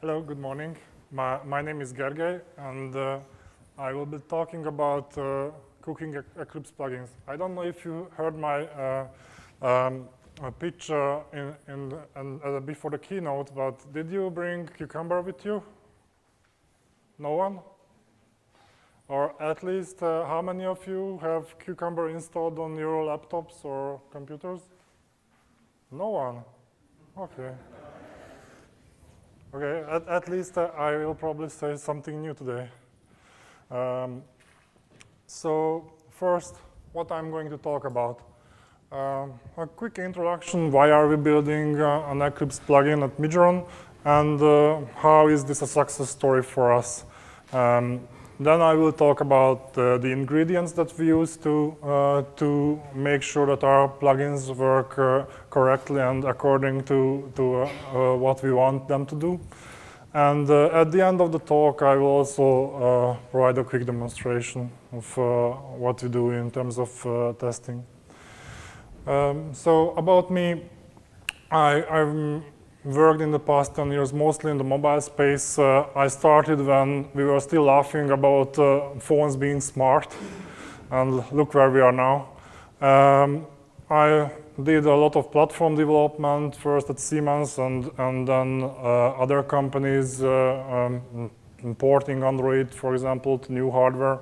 Hello, good morning. My, my name is Gergely, and uh, I will be talking about uh, cooking Eclipse plugins. I don't know if you heard my uh, um, pitch uh, in, in, in uh, before the keynote, but did you bring Cucumber with you? No one? Or at least uh, how many of you have Cucumber installed on your laptops or computers? No one? Okay. Okay, at, at least uh, I will probably say something new today. Um, so first, what I'm going to talk about. Um, a quick introduction, why are we building uh, an Eclipse plugin at Migeran, and uh, how is this a success story for us? Um, then I will talk about uh, the ingredients that we use to, uh, to make sure that our plugins work uh, correctly and according to, to uh, uh, what we want them to do. And uh, at the end of the talk, I will also provide a quick demonstration of what we do in terms of testing. Um, so about me, I, I'm worked in the past 10 years mostly in the mobile space. Uh, I started when we were still laughing about uh, phones being smart, and look where we are now. Um, I did a lot of platform development, first at Siemens and, and then uh, other companies uh, um, importing Android, for example, to new hardware.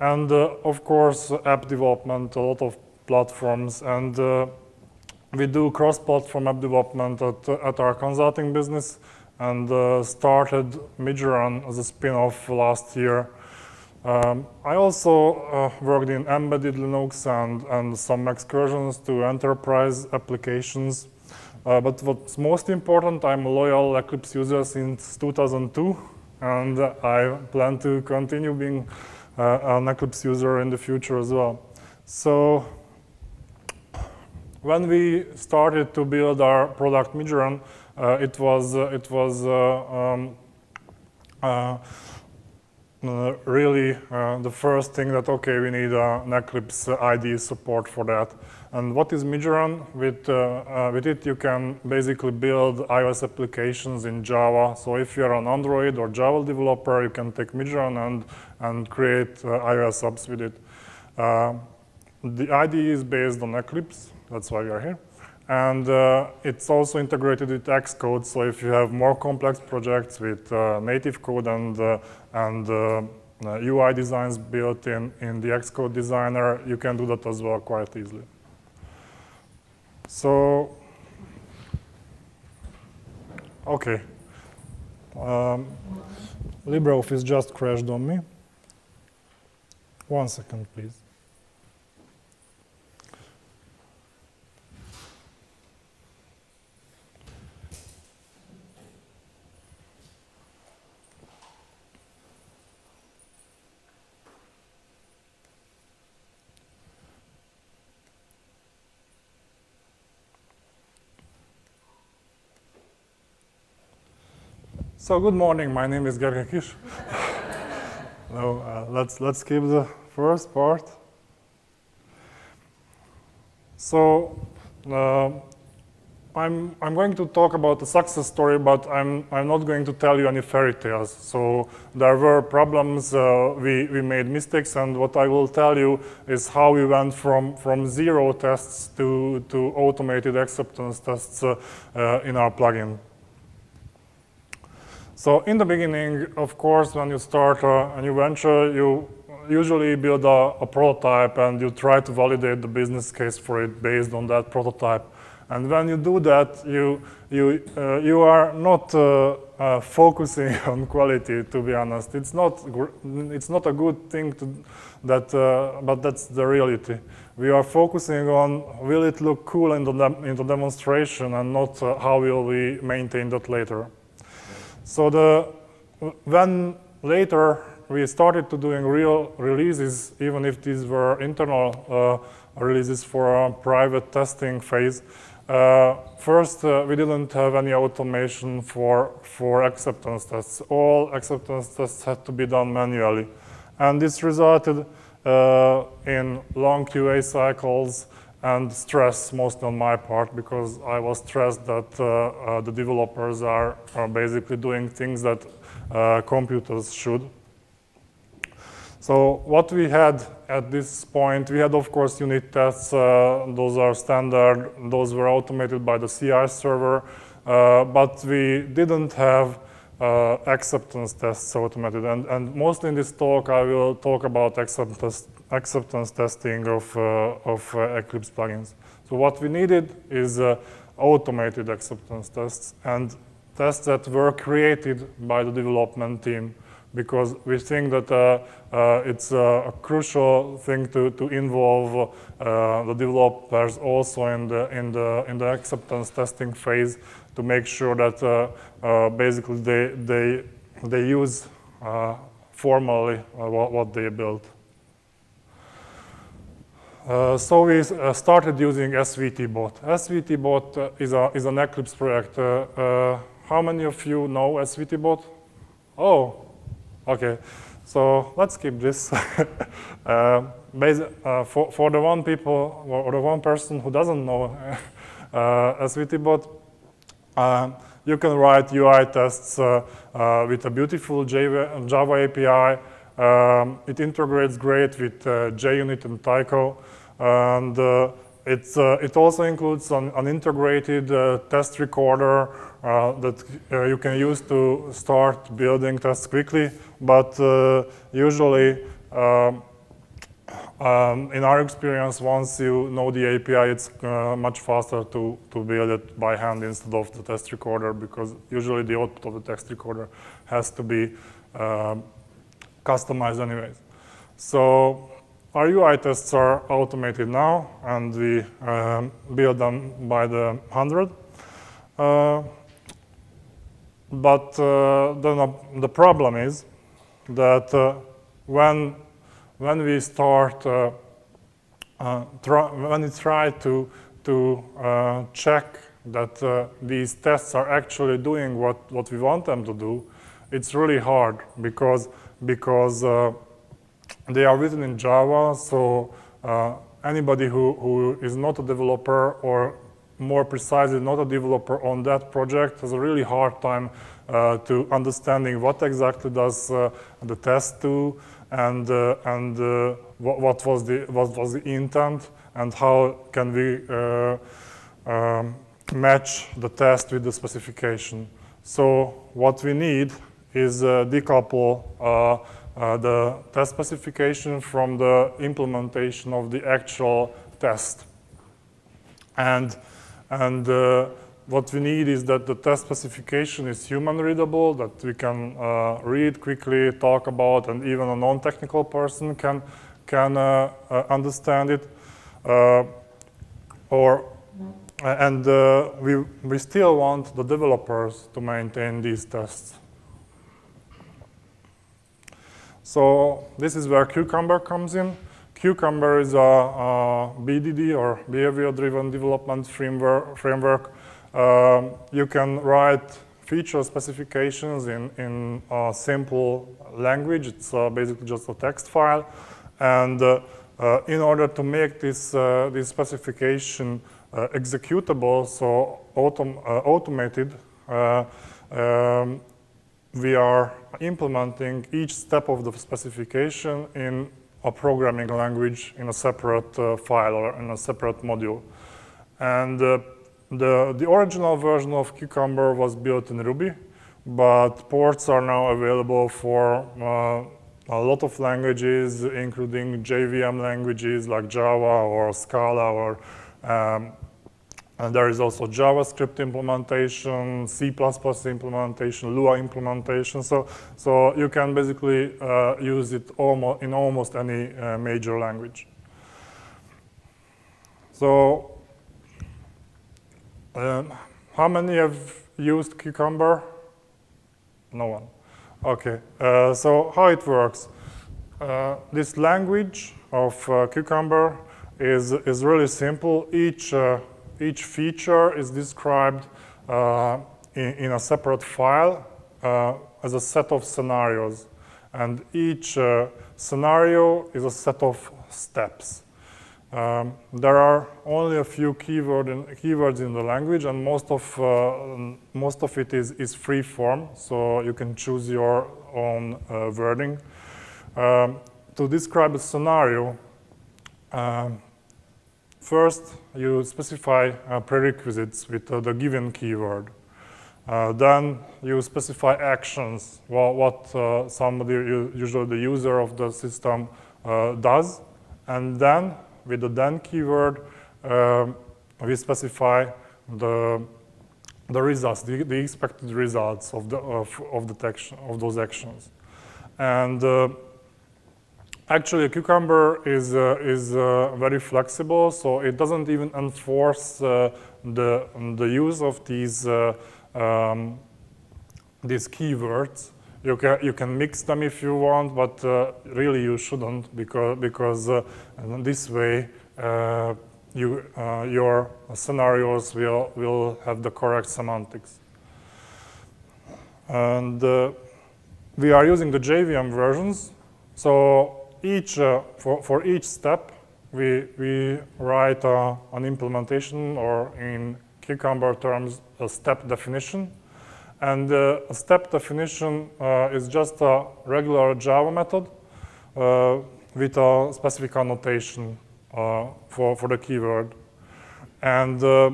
And uh, of course, app development, a lot of platforms. and we do cross-platform app development at, at our consulting business and uh, started Migeran as a spin-off last year. Um, I also uh, worked in embedded Linux and, and some excursions to enterprise applications. Uh, but what's most important, I'm a loyal Eclipse user since 2002, and I plan to continue being uh, an Eclipse user in the future as well. So when we started to build our product Migeran, uh, it was uh, it was uh, um, uh, uh, really the first thing that okay we need an Eclipse IDE support for that. And what is Migeran? With with it you can basically build iOS applications in Java. So if you're an Android or Java developer, you can take Migeran and and create iOS apps with it. the IDE is based on Eclipse, that's why we are here. And uh, it's also integrated with Xcode, so if you have more complex projects with uh, native code and, uh, and UI uh, designs built in, in the Xcode designer, you can do that as well quite easily. So, okay. Um, LibreOffice just crashed on me. One second, please. So good morning. My name is Gergely Kis. no, uh, let's let's skip the first part. So uh, I'm I'm going to talk about the success story, but I'm I'm not going to tell you any fairy tales. So there were problems. Uh, we we made mistakes, and what I will tell you is how we went from from zero tests to to automated acceptance tests uh, uh, in our plugin. So in the beginning, of course, when you start a, new venture, you usually build a, a, prototype and you try to validate the business case for it based on that prototype. And when you do that, you, you, uh, you are not uh, uh, focusing on quality, to be honest. It's not, it's not a good thing, to, that, uh, but that's the reality. We are focusing on will it look cool in the, in the demonstration and not uh, how will we maintain that later. So the, when later we started to doing real releases, even if these were internal uh, releases for a private testing phase, uh, first, uh, we didn't have any automation for, for acceptance tests. All acceptance tests had to be done manually. And this resulted uh, in long QA cycles and stress mostly on my part because I was stressed that uh, uh, the developers are, are, basically doing things that uh, computers should. So what we had at this point, we had of course unit tests, uh, those are standard, those were automated by the CI server, uh, but we didn't have uh, acceptance tests automated. And, and mostly in this talk, I will talk about acceptance, acceptance testing of, uh, of uh, Eclipse plugins. So what we needed is uh, automated acceptance tests and tests that were created by the development team because we think that uh, uh, it's a crucial thing to, to involve uh, the developers also in the, in, the, in the acceptance testing phase to make sure that uh, uh, basically they, they, they use uh, formally what, what they built. Uh, so we uh, started using SWTBot. SWTBot uh, is, a, is an Eclipse project. how many of you know SWTBot? Oh, okay. So let's keep this. for, for the one people or the one person who doesn't know SWTBot, uh, you can write UI tests uh, uh, with a beautiful Java, Java API. Um, it integrates great with JUnit and Tycho. And it's, it also includes an, an integrated test recorder uh, that uh, you can use to start building tests quickly, but uh, usually um, um, in our experience, once you know the API, it's uh, much faster to, to build it by hand instead of the test recorder because usually the output of the test recorder has to be um, customized anyways. So our UI tests are automated now and we um, build them by the hundred. Uh, but uh, the, the problem is that uh, when when we start, uh, uh, when we try to, to uh, check that these tests are actually doing what, what we want them to do, it's really hard because, because they are written in Java, so uh, anybody who, who is not a developer or more precisely not a developer on that project has a really hard time uh, to understanding what exactly does uh, the test do, and, uh, and uh, what, what, was the, what was the intent and how can we uh, um, match the test with the specification. So what we need is decouple uh, the test specification from the implementation of the actual test. And, and uh, what we need is that the test specification is human readable, that we can uh, read quickly, talk about, and even a non-technical person can, can uh, uh, understand it. Uh, or, and uh, we, we still want the developers to maintain these tests. So this is where Cucumber comes in. Cucumber is a, a BDD or behavior-driven development framework, framework um, you can write feature specifications in, in a simple language. It's uh, basically just a text file. And uh, uh, in order to make this, uh, this specification uh, executable, so autom uh, automated, um, we are implementing each step of the specification in a programming language in a separate file or in a separate module. And the, the original version of Cucumber was built in Ruby, but ports are now available for uh, a lot of languages, including JVM languages like Java or Scala, or um, and there is also JavaScript implementation, C++ implementation, Lua implementation. So, so you can basically uh, use it almost in almost any uh, major language. So um, how many have used Cucumber? No one. Okay, uh, so how it works. Uh, this language of uh, Cucumber is, is really simple. Each, uh, each feature is described uh, in, in, a separate file uh, as a set of scenarios. And each scenario is a set of steps. Um, there are only a few keyword in, keywords in the language, and most of uh, most of it is is free form, so you can choose your own uh, wording. Um, to describe a scenario, um, first you specify uh, prerequisites with uh, the given keyword. Uh, then you specify actions, well, what somebody, usually the user of the system, does, and then with the then keyword, um, we specify the, the results, the, the expected results of, the, of, of, the of those actions. And uh, actually, a Cucumber is, uh, is uh, very flexible, so it doesn't even enforce uh, the, the use of these, uh, um, these keywords. You can, you can mix them if you want, but uh, really you shouldn't because, because uh, this way you, your scenarios will, will have the correct semantics. And we are using the JVM versions. So each, uh, for, for each step, we, we write an implementation or in Cucumber terms, a step definition. And uh, a step definition uh, is just a regular Java method uh, with a specific annotation uh, for, for the keyword. And uh,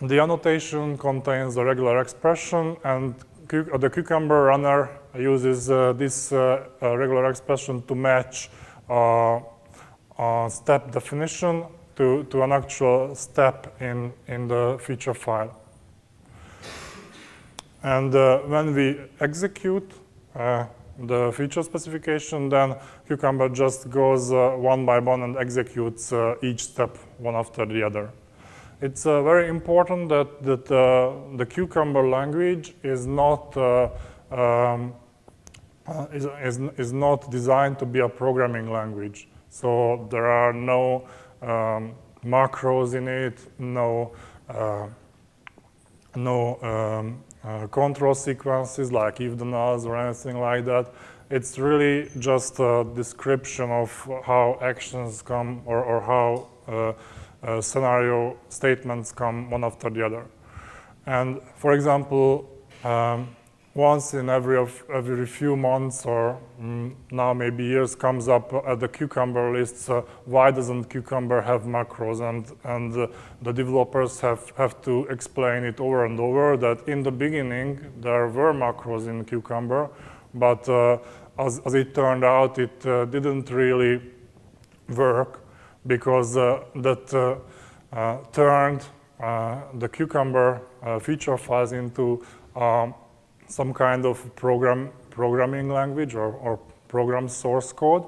the annotation contains a regular expression, and the Cucumber runner uses uh, this regular expression to match step definition to, to an actual step in, in the feature file. And uh, when we execute uh, the feature specification, then Cucumber just goes uh, one by one and executes uh, each step one after the other. It's uh, very important that, that uh, the Cucumber language is not, um, is, is, is, not designed to be a programming language. So there are no um, macros in it, no, no um, uh, control sequences like if then else or anything like that. It's really just a description of how actions come or, or how uh, uh, scenario statements come one after the other. And for example, um, once in every, of, every few months or mm, now maybe years comes up at the Cucumber list, uh, why doesn't Cucumber have macros? And, and uh, the developers have, have to explain it over and over that in the beginning there were macros in Cucumber, but uh, as, as, it turned out, it uh, didn't really work because uh, that uh, turned the Cucumber feature files into um, some kind of program, programming language or, or program source code,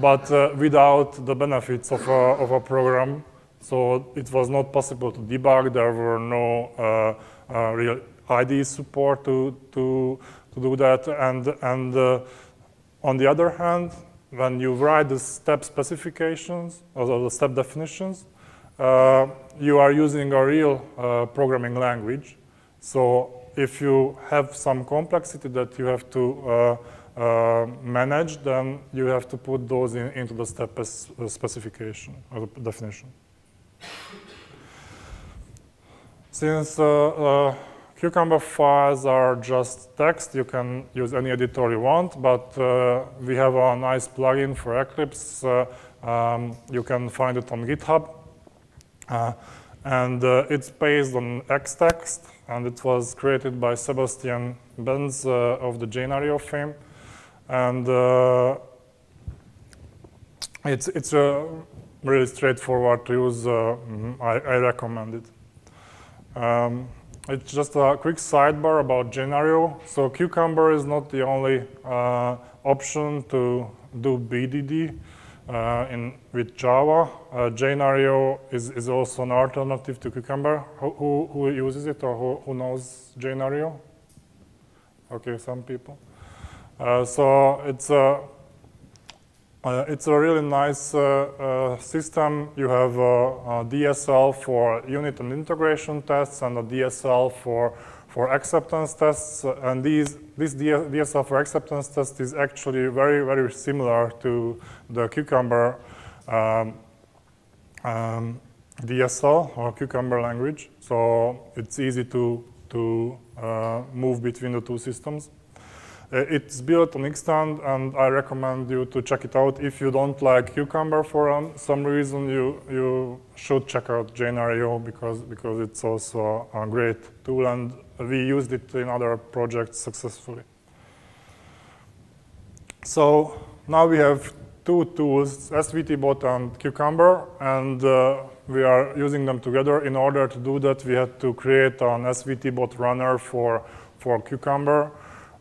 but uh, without the benefits of a, of a program. So it was not possible to debug. There were no uh, uh, real IDE support to, to, to do that. And, and uh, on the other hand, when you write the step specifications or the step definitions, uh, you are using a real uh, programming language. So if you have some complexity that you have to uh, uh, manage, then you have to put those in, into the step uh, specification or definition. Since uh, uh, Cucumber files are just text, you can use any editor you want, but uh, we have a nice plugin for Eclipse. Um, you can find it on GitHub. and it's based on Xtext, and it was created by Sebastian Benz uh, of the Jnario fame. And uh, it's, it's a really straightforward to use. Uh, I, I, recommend it. Um, it's just a quick sidebar about Jnario. So Cucumber is not the only uh, option to do BDD uh, in, with Java. Uh, Jnario is, is also an alternative to Cucumber. Who, who, who uses it or who, who knows Jnario? Okay, some people. Uh, so it's a, uh, it's a really nice uh, uh, system. You have a, a, DSL for unit and integration tests and a DSL for, for acceptance tests. And these, this DSL for acceptance test is actually very, very similar to the Cucumber um, um, DSL or Cucumber language, so it's easy to, to uh, move between the two systems. Uh, it's built on Xtend, and I recommend you to check it out. If you don't like Cucumber for um, some reason, you, you should check out Jnario because, because it's also a great tool, and we used it in other projects successfully. So now we have two tools, SWTBot and Cucumber, and uh, we are using them together. In order to do that, we had to create an SWTBot runner for, for Cucumber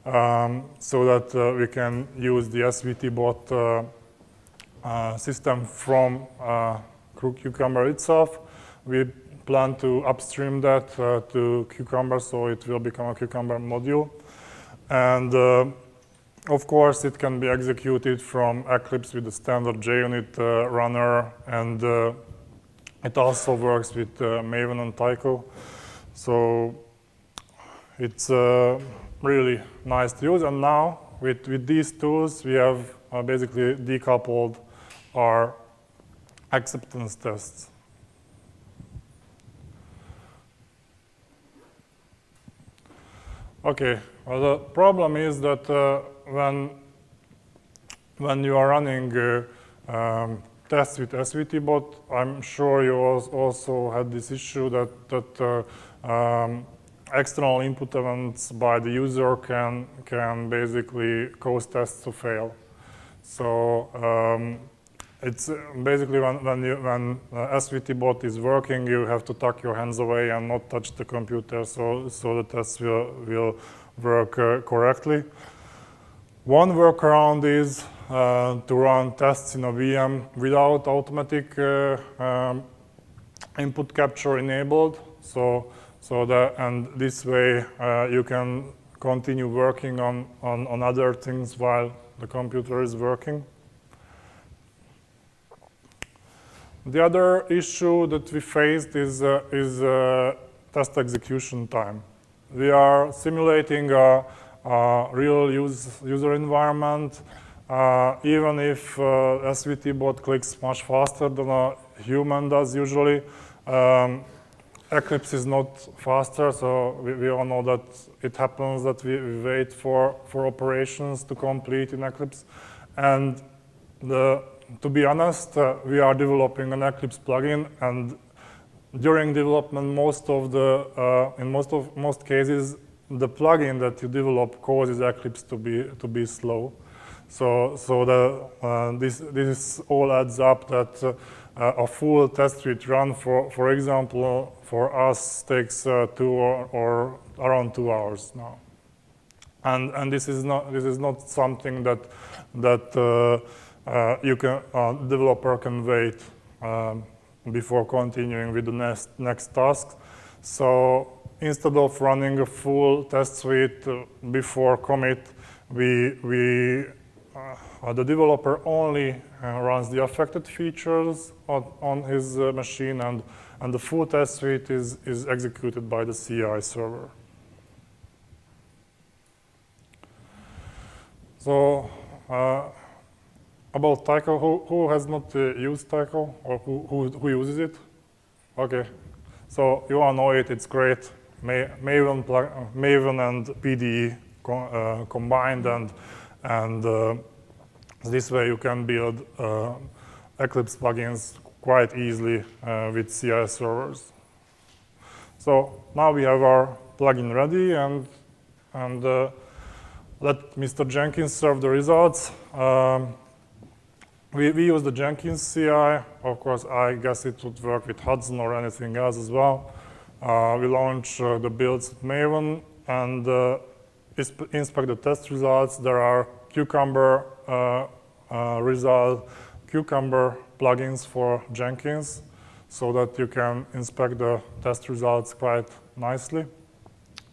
um, so that uh, we can use the SWTBot uh, uh, system from uh, Cucumber itself. We plan to upstream that uh, to Cucumber, so it will become a Cucumber module. And uh, of course, it can be executed from Eclipse with the standard JUnit uh, runner, and uh, it also works with uh, Maven and Tycho. So it's uh, really nice to use. And now, with, with these tools, we have basically decoupled our acceptance tests. Okay, well, the problem is that uh, when, when you are running uh, um, tests with SWTBot, I'm sure you also had this issue that, that uh, um, external input events by the user can, can basically cause tests to fail. So um, it's uh, basically when, when, you, when uh, SWTBot is working, you have to tuck your hands away and not touch the computer so, so the tests will, will work uh, correctly. One workaround is uh, to run tests in a VM without automatic uh, um, input capture enabled. So, so that, and this way uh, you can continue working on, on, on other things while the computer is working. The other issue that we faced is, uh, is uh, test execution time. We are simulating a, a real use, user environment, uh, even if uh, SWTBot clicks much faster than a human does usually. Um, Eclipse is not faster, so we, we, all know that it happens that we, we wait for, for operations to complete in Eclipse. And the to be honest, uh, we are developing an Eclipse plugin, and during development, most of the, uh, in most of most cases, the plugin that you develop causes Eclipse to be to be slow. So, so the, uh, this this all adds up that uh, a full test suite run, for for example, for us takes uh, two or, or around two hours now. And and this is not this is not something that that uh, you can uh, developer can wait um, before continuing with the next next task. So instead of running a full test suite uh, before commit, we we uh, the developer only uh, runs the affected features on, on his uh, machine, and and the full test suite is is executed by the CI server. So about Tycho, who, who has not uh, used Tycho or who, who, who, uses it? Okay, so you all know it, it's great. Maven, Maven and PDE uh, combined and, and uh, this way you can build uh, Eclipse plugins quite easily uh, with CI servers. So now we have our plugin ready and, and uh, let Mr. Jenkins serve the results. Um, we, we use the Jenkins CI. Of course, I guess it would work with Hudson or anything else as well. Uh, we launch uh, the builds at Maven and uh, inspect the test results. There are Cucumber uh, uh, result, Cucumber plugins for Jenkins so that you can inspect the test results quite nicely.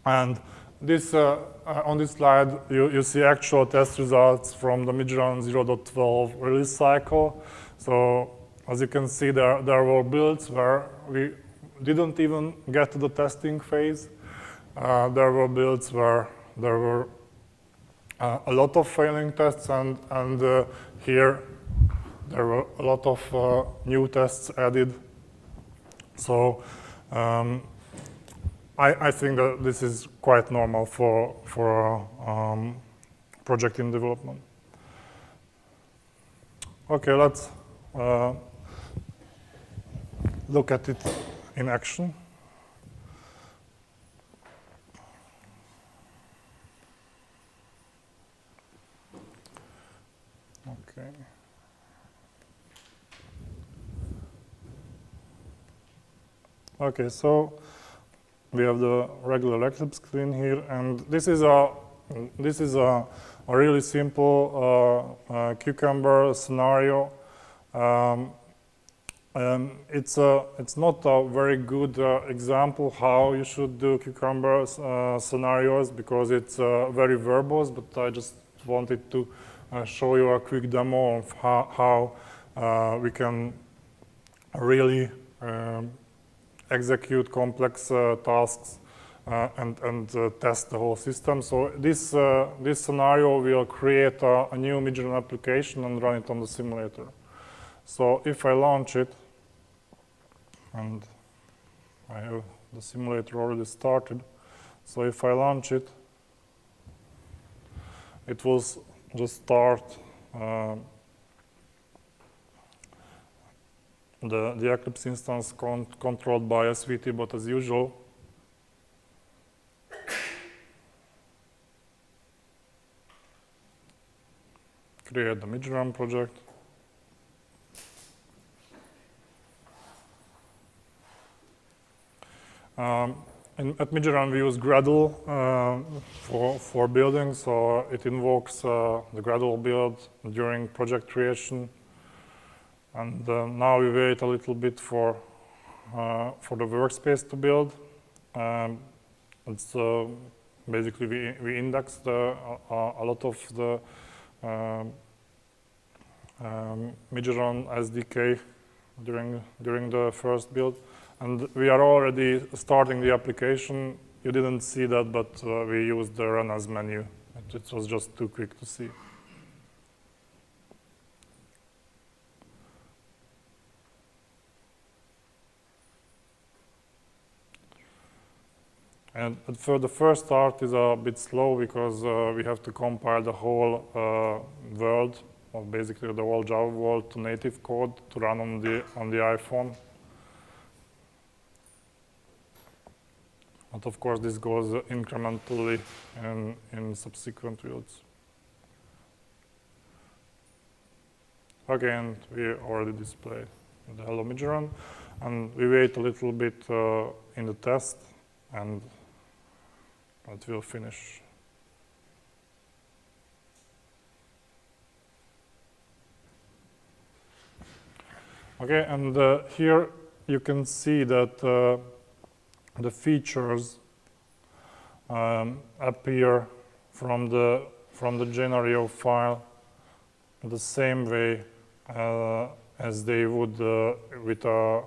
And this, uh, uh, on this slide, you, you see actual test results from the Migeran 0.12 release cycle. So as you can see, there, there were builds where we didn't even get to the testing phase. Uh, there were builds where there were uh, a lot of failing tests, and, and uh, here there were a lot of uh, new tests added. So um, I, I, think that this is quite normal for, for um, project in development. Okay, let's uh, look at it in action. Okay. Okay, so we have the regular Eclipse screen here, and this is a this is a, a really simple uh, uh, cucumber scenario. Um, it's a it's not a very good uh, example how you should do cucumber uh, scenarios because it's uh, very verbose. But I just wanted to uh, show you a quick demo of how, how we can really um, execute complex uh, tasks uh, and, and uh, test the whole system. So this, this scenario will create a, a new Migeran application and run it on the simulator. So if I launch it, and I have the simulator already started, so if I launch it, it will just start uh, the, the Eclipse instance con controlled by SWT, but as usual, create the Migeran project. Um, in, at Migeran we use Gradle uh, for, for building, so it invokes uh, the Gradle build during project creation and uh, now we wait a little bit for, uh, for the workspace to build. Um, uh, basically we, we index the, a lot of the um, um, SDK during, during the first build. And we are already starting the application. You didn't see that, but uh, we used the run as menu. It, it was just too quick to see. And for the first start is a bit slow because uh, we have to compile the whole uh, world, or basically the whole Java world to native code to run on the on the iPhone. But of course, this goes incrementally in, in subsequent builds. And we already displayed the Hello Migeran, and we wait a little bit uh, in the test, and it will finish. Okay, and uh, here you can see that uh, the features um, appear from the from the Genario file the same way uh, as they would uh, with a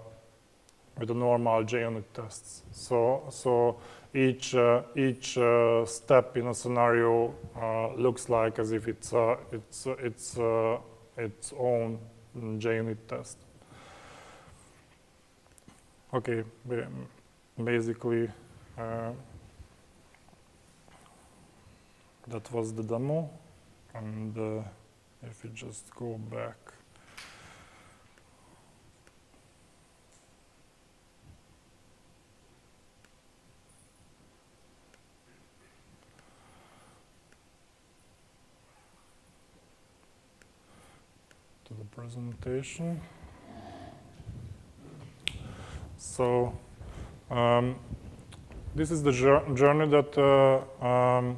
with a normal JUnit tests. So so each uh, each uh, step in a scenario uh, looks like as if it's it's it's its own JUnit test. Okay, basically that was the demo and uh, if you just go back presentation. So um, this is the journey that uh, um,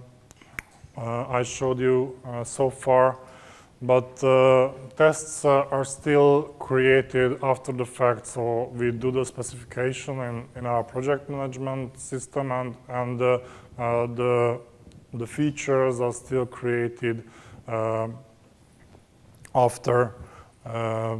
uh, I showed you uh, so far, but uh, tests uh, are still created after the fact. So we do the specification in, in our project management system and, and uh, the, the features are still created after uh,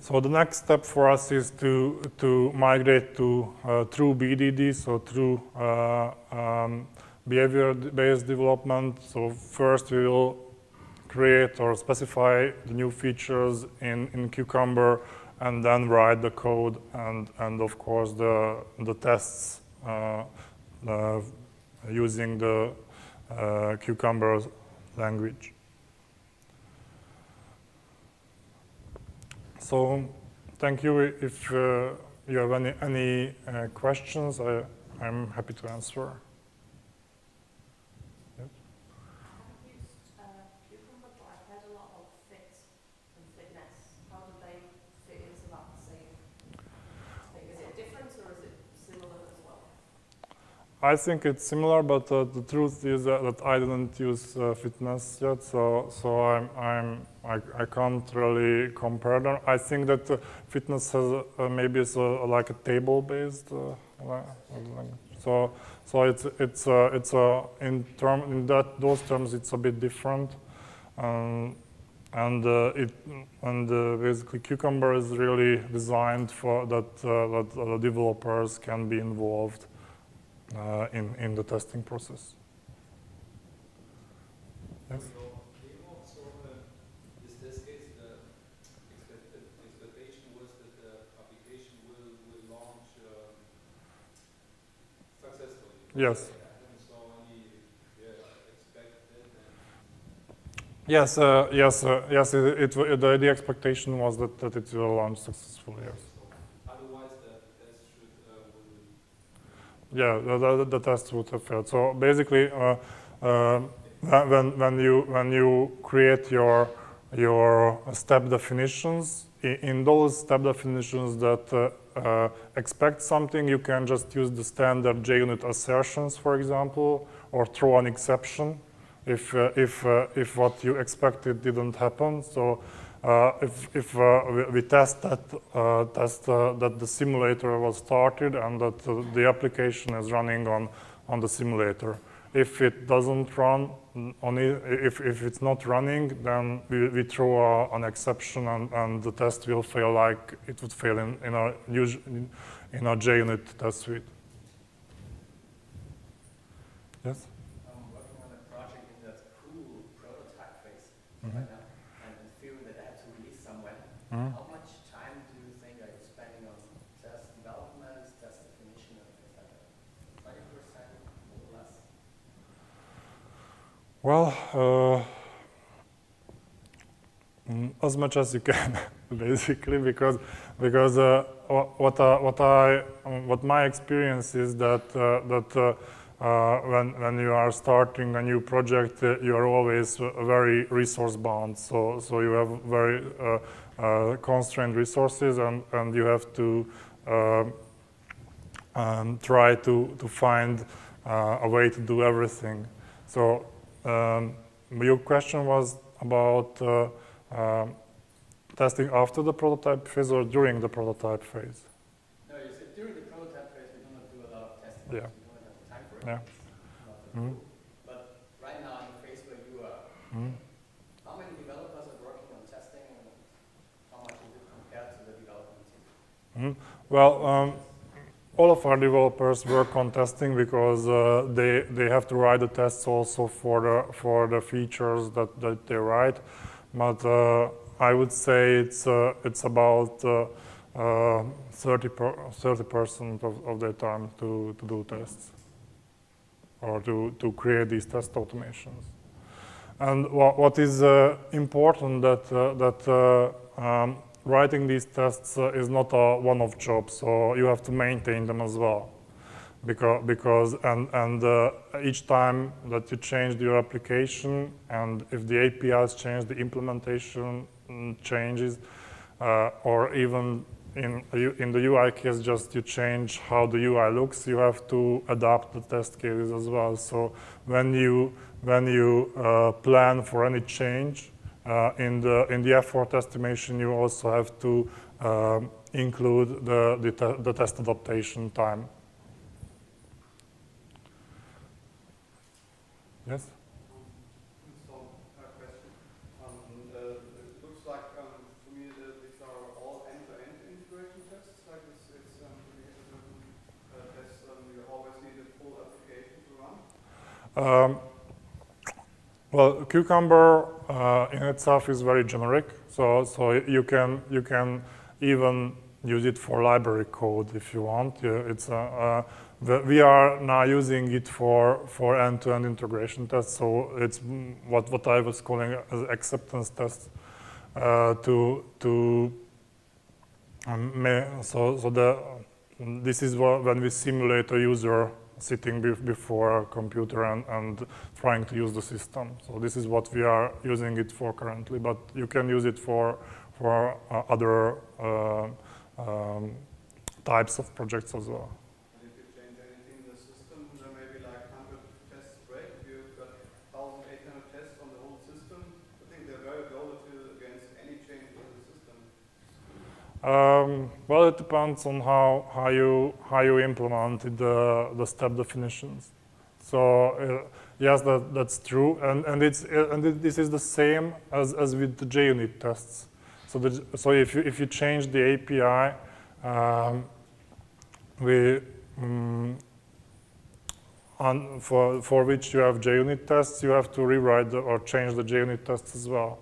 so the next step for us is to, to migrate to uh, true BDD, so true uh, um, behavior-based development. So first we will create or specify the new features in, in Cucumber and then write the code and, and of course the, the tests uh, uh, using the uh, Cucumber language. So thank you. If uh, you have any, any uh, questions, I, I'm happy to answer. I think it's similar, but uh, the truth is that, that I didn't use uh, FitNesse yet, so so I'm I'm I, I can't really compare them. I think that uh, FitNesse has uh, maybe it's like a table-based, uh, so so it's it's uh, it's in term in that those terms it's a bit different, um, and it and basically Cucumber is really designed for that that the developers can be involved uh, in, in the testing process. Yes? Yes. Yes, uh, yes, uh, yes. It, it, it, the, the expectation was that, that it will launch successfully. Yes. Yeah, the, the, the test would have failed. So basically, uh, uh, when, when, you, when you create your, your step definitions, in, those step definitions that uh, uh, expect something, you can just use the standard JUnit assertions, for example, or throw an exception if, uh, if, uh, if what you expected didn't happen. So if, if uh, we, test that uh, test that the simulator was started and that the application is running on on the simulator. If it doesn't run on it, if, if it's not running, then we, we throw an exception and, and the test will fail like it would fail in, in our in our JUnit test suite. Yes? I'm working on a project in that cool prototype phase mm -hmm. Mm. How much time do you think are you spending on test development, test definition, and things like that? 20% or less? Well, uh, mm, as much as you can, basically, because because uh, what uh, what I what my experience is that uh, that uh, uh, when when you are starting a new project, you are always very resource bound. So so you have very uh, constrained resources and, and you have to uh, um, try to, to find uh, a way to do everything. So um, your question was about um, testing after the prototype phase or during the prototype phase? No, you said during the prototype phase we do not do a lot of testing. Yeah. Yeah. Mm -hmm. But right now in the phase where you are, mm -hmm. How many developers are working on testing and how much is it compared to the development team? Mm -hmm. Well, um, all of our developers work on testing because uh, they they have to write the tests also for the for the features that, that they write. But uh, I would say it's uh, it's about uh, uh, 30 30 percent of, of their time to to do tests or to to create these test automations. And what, what is uh, important that that um, writing these tests uh, is not a one-off job, so you have to maintain them as well. Because, because and, and uh, each time that you change your application and if the APIs change, the implementation mm, changes, uh, or even in, in the UI case, just you change how the UI looks, you have to adapt the test cases as well. So when you, when you uh, plan for any change, uh, in, the, in the effort estimation, you also have to um, include the, the, te the, test adaptation time. Yes? Um, well, Cucumber uh, in itself is very generic. So, so you can you can even use it for library code if you want. It's uh, uh, we are now using it for for end-to-end integration tests. So it's what what I was calling as acceptance tests uh, to to um, so so the this is what, when we simulate a user sitting be before a computer and, and trying to use the system. So this is what we are using it for currently, but you can use it for, for uh, other uh, um, types of projects as well. Um, well, it depends on how, how, you, how you implemented the, the step definitions. So uh, yes, that, that's true. And, and, it's, uh, and it, this is the same as, as with the JUnit tests. So, the, so if, you, if you change the API, um, we, um, on, for, for which you have JUnit tests, you have to rewrite the, or change the JUnit tests as well.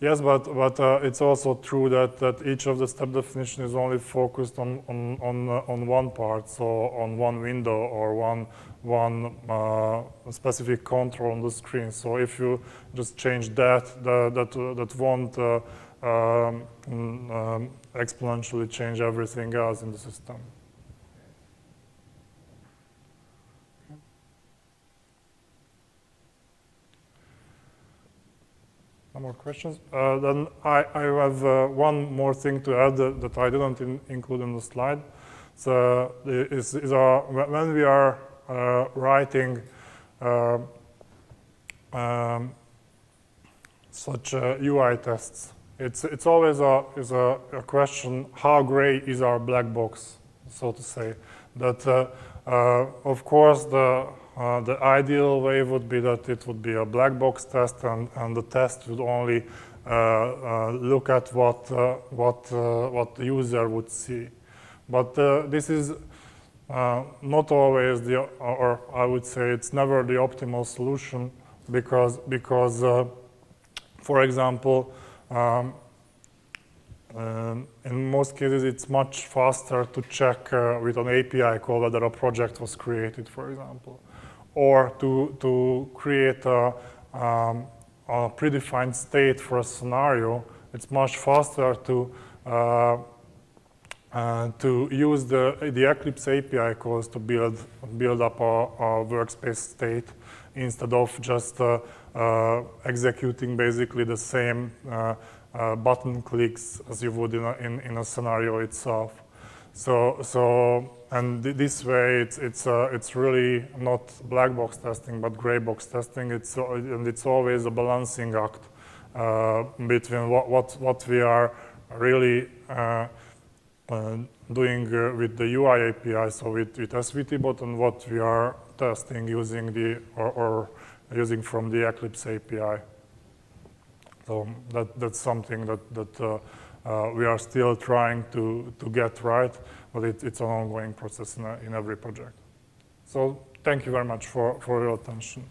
Yes, but, but uh, it's also true that, that each of the step definition is only focused on, on, on, uh, on one part, so on one window or one, one uh, specific control on the screen. So if you just change that, that, that, uh, that won't uh, um, um, exponentially change everything else in the system. More questions? Uh, then I, I have uh, one more thing to add that, that I didn't in, include in the slide. So is, is our, when we are uh, writing uh, um, such UI uh, tests, it's, it's always a, is a, a, question, how gray is our black box, so to say. That, uh, of course, the uh, the ideal way would be that it would be a black box test and, and the test would only uh, uh, look at what, uh, what, uh, what the user would see. But uh, this is not always the, or I would say it's never the optimal solution because, because for example, um, um, in most cases, it's much faster to check with an API call whether a project was created, for example or to, to create a, um, a predefined state for a scenario, it's much faster to uh, uh, to use the, the Eclipse API calls to build, build up a, a workspace state instead of just uh, uh executing basically the same uh, uh, button clicks as you would in a, in, in a scenario itself. So, so and th this way, it's it's uh, it's really not black box testing, but gray box testing. It's uh, and it's always a balancing act uh, between what what what we are really uh, uh, doing uh, with the UI API, so with with SWTBot, and what we are testing using the or, or using from the Eclipse API. So that that's something that that we are still trying to to get right but it, it's an ongoing process in, a, in every project. So thank you very much for, for your attention.